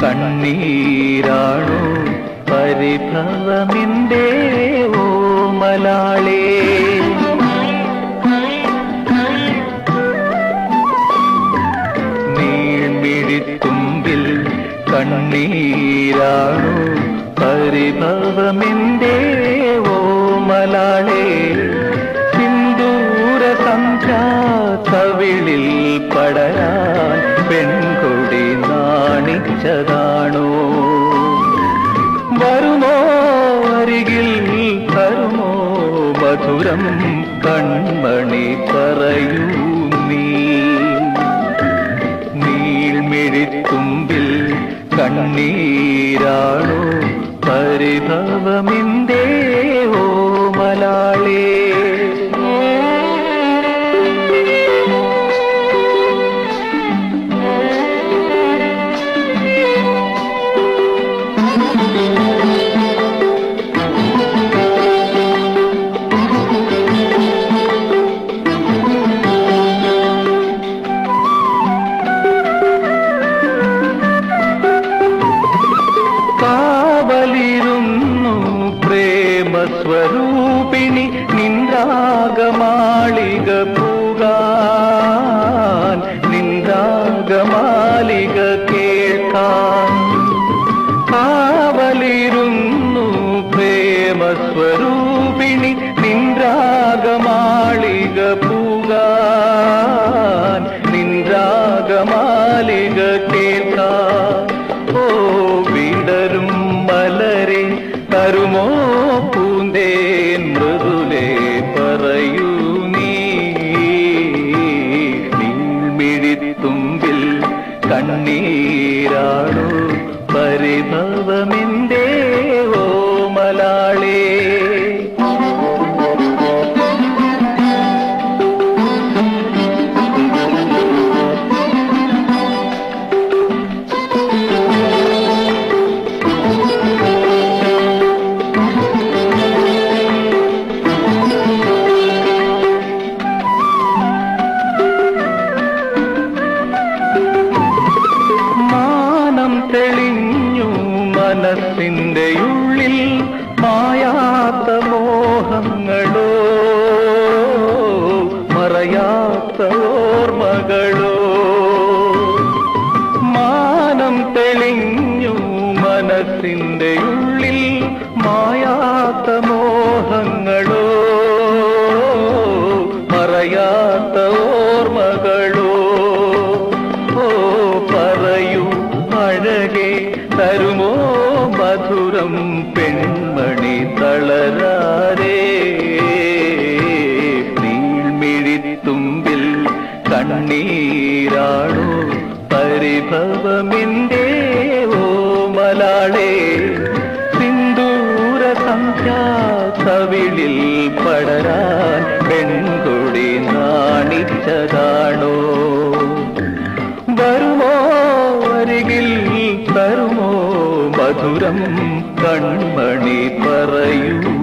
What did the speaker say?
കണ്ണീരാണോ പരിഭവമിന്റെ ഓമലാളേ നീഴ്മിഴിത്തുമ്പിൽ കണ്ണീരാണോ പരിഭവമിന്റെ ഓമലാളേ സിന്ദൂര സംഖ്യാ കവിളിൽ പെൺകൊടി കണ്ണീരാണോ പരിഭവമിന്തേ. നിന്ദാഗമാളിക പൂകാൻ നിന്ദാഗമാലിക കേൾക്കാൻ. കാവലിരുന്നു പ്രേമസ്വരൂപിണി നിന്ദാഗമാളിക പൂകാൻ നിന്ദാഗമാലിക കേൾക്കാൻ. ഓ വിടരും മലരെ തരുമോ പരിഭവമിന്റെ മനസ്സിന്റെ ഉള്ളിൽ മായാത്ത മോഹങ്ങളോ മറയാത്ത ഓർമ്മകളോ. മധുരം പെൺമണി തളരാരേ നീൾമിഴിത്തുമ്പിൽ കണ്ണീരാണോ പരിഭവമിന്റെ ഓമലാളേ സിന്ദൂര സംഖ്യ കവിളിൽ പെൺകൊടി മധുരം കൺമണി പറയൂ.